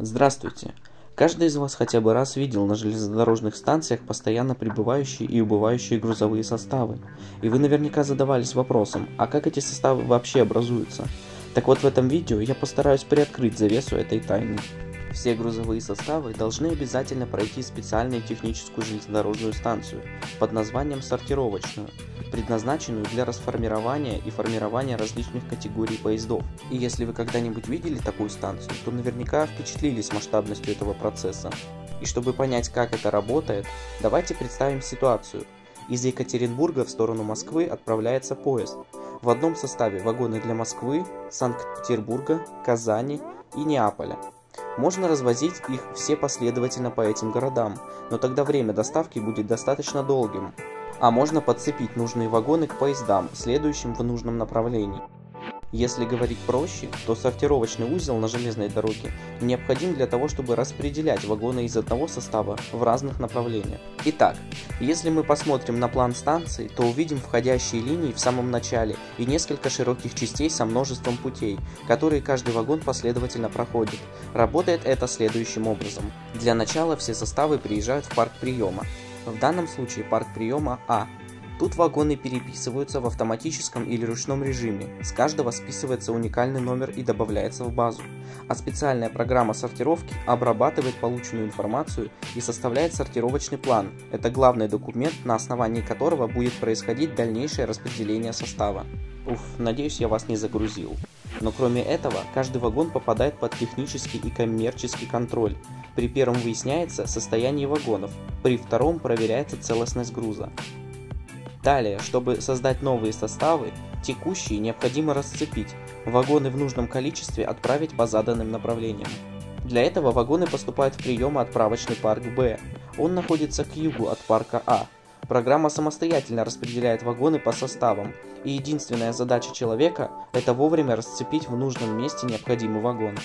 Здравствуйте! Каждый из вас хотя бы раз видел на железнодорожных станциях постоянно прибывающие и убывающие грузовые составы. И вы наверняка задавались вопросом, а как эти составы вообще образуются? Так вот в этом видео я постараюсь приоткрыть завесу этой тайны. Все грузовые составы должны обязательно пройти специальную техническую железнодорожную станцию под названием сортировочную, предназначенную для расформирования и формирования различных категорий поездов. И если вы когда-нибудь видели такую станцию, то наверняка впечатлились масштабностью этого процесса. И чтобы понять, как это работает, давайте представим ситуацию. Из Екатеринбурга в сторону Москвы отправляется поезд. В одном составе вагоны для Москвы, Санкт-Петербурга, Казани и Неаполя. Можно развозить их все последовательно по этим городам, но тогда время доставки будет достаточно долгим. А можно подцепить нужные вагоны к поездам, следующим в нужном направлении. Если говорить проще, то сортировочный узел на железной дороге необходим для того, чтобы распределять вагоны из одного состава в разных направлениях. Итак, если мы посмотрим на план станции, то увидим входящие линии в самом начале и несколько широких частей со множеством путей, которые каждый вагон последовательно проходит. Работает это следующим образом. Для начала все составы приезжают в парк приема. В данном случае парк приема А Тут вагоны переписываются в автоматическом или ручном режиме, с каждого списывается уникальный номер и добавляется в базу, а специальная программа сортировки обрабатывает полученную информацию и составляет сортировочный план. Это главный документ, на основании которого будет происходить дальнейшее распределение состава. Уф, надеюсь я вас не загрузил. Но кроме этого, каждый вагон попадает под технический и коммерческий контроль. При первом выясняется состояние вагонов, при втором проверяется целостность груза. Далее, чтобы создать новые составы, текущие необходимо расцепить, вагоны в нужном количестве отправить по заданным направлениям. Для этого вагоны поступают в приемо-отправочный парк Б. Он находится к югу от парка А. Программа самостоятельно распределяет вагоны по составам, и единственная задача человека – это вовремя расцепить в нужном месте необходимый вагон.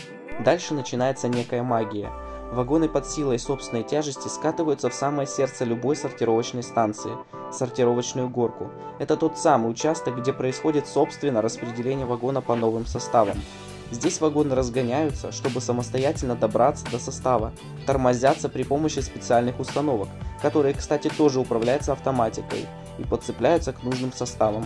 Дальше начинается некая магия – Вагоны под силой собственной тяжести скатываются в самое сердце любой сортировочной станции – сортировочную горку. Это тот самый участок, где происходит собственно распределение вагона по новым составам. Здесь вагоны разгоняются, чтобы самостоятельно добраться до состава, тормозятся при помощи специальных установок, которые, кстати, тоже управляются автоматикой и подцепляются к нужным составам.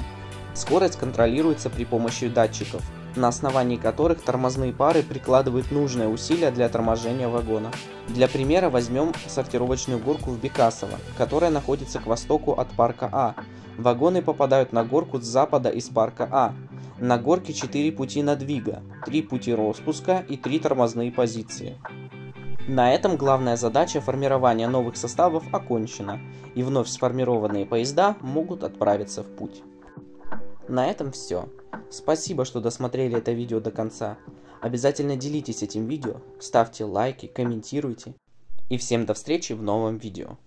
Скорость контролируется при помощи датчиков – на основании которых тормозные пары прикладывают нужное усилие для торможения вагона. Для примера возьмем сортировочную горку в Бекасово, которая находится к востоку от парка А. Вагоны попадают на горку с запада из парка А. На горке 4 пути надвига, 3 пути распуска и 3 тормозные позиции. На этом главная задача формирования новых составов окончена, и вновь сформированные поезда могут отправиться в путь. На этом все. Спасибо, что досмотрели это видео до конца. Обязательно делитесь этим видео, ставьте лайки, комментируйте. И всем до встречи в новом видео.